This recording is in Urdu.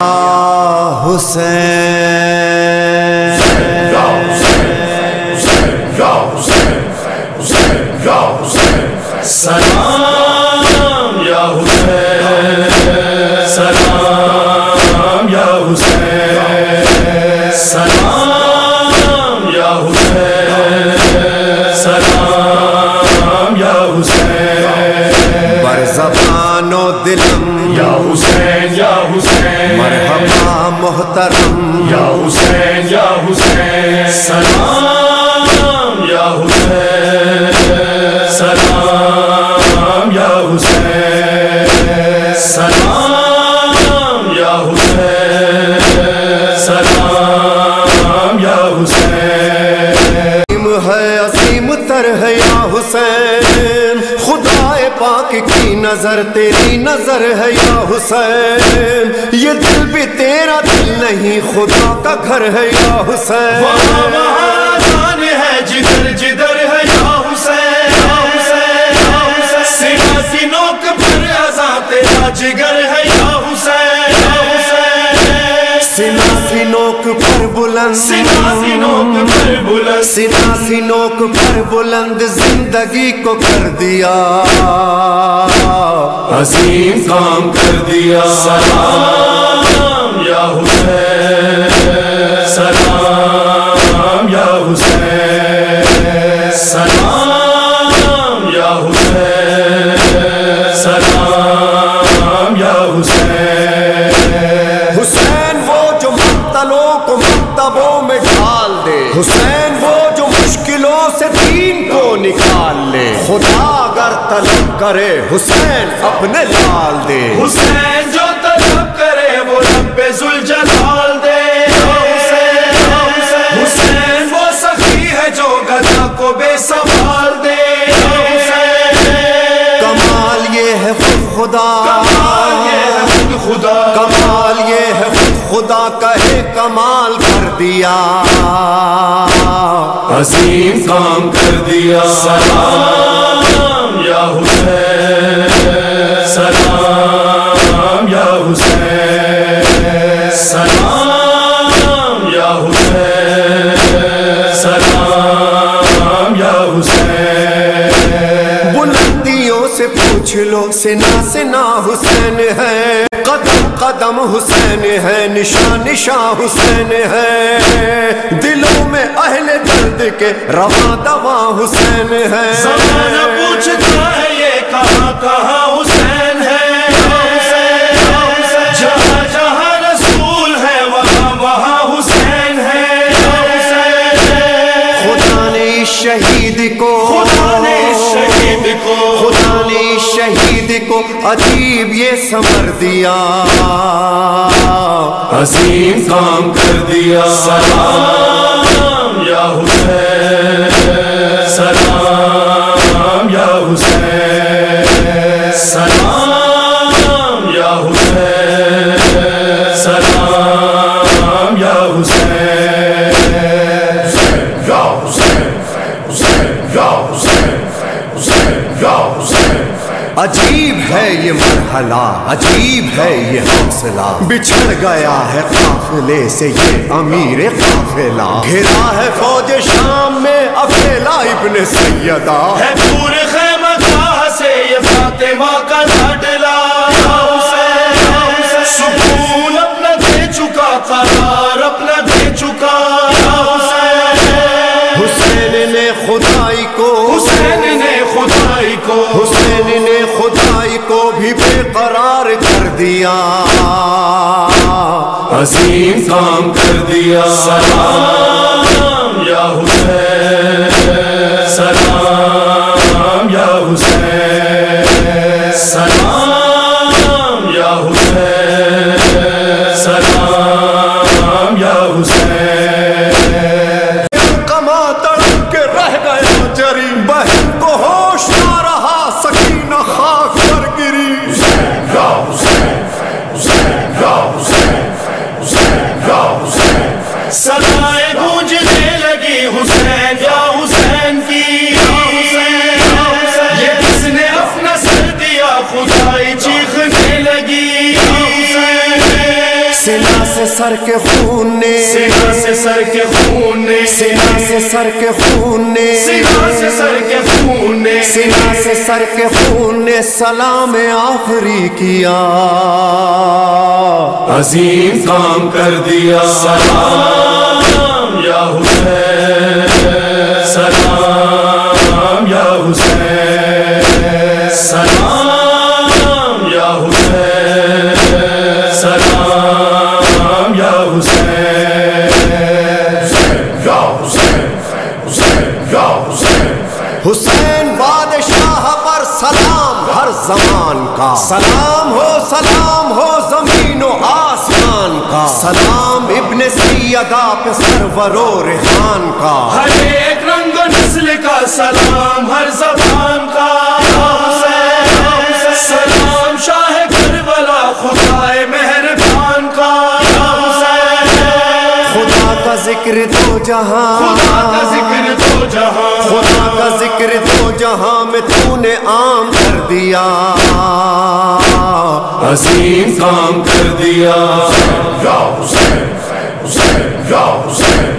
حسین سلام یا حسین سلام یا حسین سلام یا حسین سلام یا حسین بر زبان و دلم یا حسین، یا حسین. مرحبا محترم. یا حسین یا حسین. سلام یا حسین. سلام یا حسین. سلام یا حسین. سلام یا حسین. ہے عظیم تر ہے یا حسین. کی نظر، تیری نظر ہے یا حسین؟ یہ دل بھی تیرا دل نہیں، خدا کا گھر ہے یا حسین؟ وہاں وہاں جان ہے، جدھر جدھر ہے یا حسین یا حسین سینہ سینوں پر تیرا جگر ہے یا حسین سنا سینوک پر بلند سینہ سینوں کے پر بلند سنا سینوک پر بلند زندگی کو کر دیا۔ عظیم کام کر دیا۔ سلام یا حسین سلام یا حسین سلام یا حسین سلام یا حسین۔ طلب کرے حسین اپنے لال دے۔ حسین جو طلب کرے وہ رب ذوالجلال دے۔ حسین وہ سخی ہے جو گدا کو بے سوال دے۔ کمال یہ ہے خود خدا۔ کمال یہ ہے خود خدا۔ کمال یہ ہے خود خدا کہے کمال کر دیا۔ عظیم کام کر دیا۔ سلام۔ پوچھ لو سنا سنا حسین ہے۔ قدم قدم حسین ہے، نشان نشان حسین ہے۔ دلوں میں اہل درد کے رواں دوا حسین ہے۔ زمانہ پوچھتا ہے یہ کہاں کہاں کو عجیب یہ سمر دیا۔ عظیم کام کر دیا۔ سلام یا حسین۔ سلام یا حسین۔ سلام یا حسین۔ عجیب ہے یہ مرحلہ، عجیب ہے یہ حوصلہ۔ بچھڑ گیا ہے قافلے سے یہ امیر قافلہ۔ گھرا ہے فوج شام میں اکیلا ابن سیدہ۔ ہے پورے خیمہ سے یہ فاطمہ کا دیا عظیم کام کر دیا۔ سلام سر کے خون نے۔ سینا سے سر کے خون نے۔ سنا سے سر کے خون نے۔ سینا سے سر کے خون نے۔ سنا سے سر کے خون نے سلام آخری کیا عظیم کام کر دیا۔ سلام یا حسین۔ حسین بادشاہ پر سلام ہر زمان کا۔ سلام ہو سلام ہو زمین و آسمان کا۔ سلام ابن سیدہ پہ سرور و ریحان کا۔ ہر ایک رنگ و نسل کا سلام ہر زبان کا۔ ذکر تو جہاں خدا کا ذکر تو جہاں خدا کا ذکر تو جہاں میں تو نے عام کر دیا عظیم کام کر دیا یا حسین حسین یا حسین